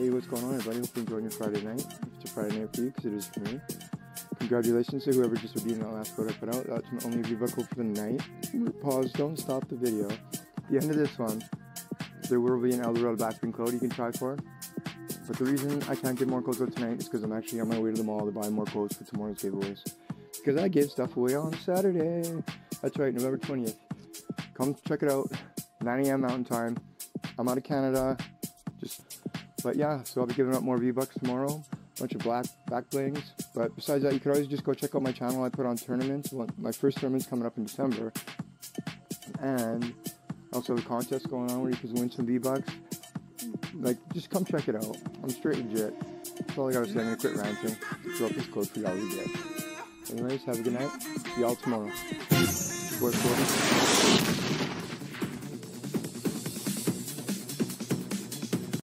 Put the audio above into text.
Hey, what's going on, everybody? Hope you're enjoying your Friday night. It's a Friday night for you, because it is for me. Congratulations to whoever just redeemed that last code I put out. That's my only rebook code for the night. Pause, don't stop the video. The end of this one, there will be an Eldorado backspin code you can try for. But the reason I can't get more codes out tonight is because I'm actually on my way to the mall to buy more codes for tomorrow's giveaways. Because I give stuff away on Saturday. That's right, November 20th. Come check it out. 9 a.m. Mountain Time. I'm out of Canada. Just, but yeah, so I'll be giving out more V-Bucks tomorrow. A bunch of black back blings. But besides that, you could always just go check out my channel. I put on tournaments. My first tournament's coming up in December. And also the contest going on where you can win some V-Bucks. Like, just come check it out. I'm straight legit. That's all I gotta say. I'm gonna quit ranting. Throw up this code for y'all to get. Anyways, have a good night. See y'all tomorrow. Work,